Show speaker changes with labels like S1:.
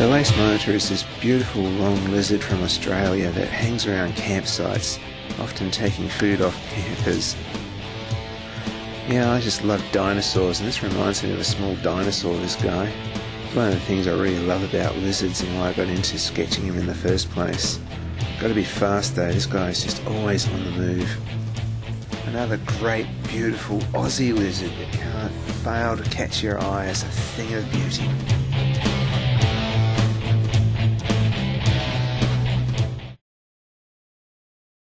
S1: The lace monitor is this beautiful long lizard from Australia that hangs around campsites, often taking food off campers. Yeah, I just love dinosaurs, and this reminds me of a small dinosaur, this guy. one of the things I really love about lizards and why I got into sketching him in the first place. Got to be fast though, this guy is just always on the move. Another great, beautiful Aussie lizard that can't fail to catch your eye as a thing of beauty.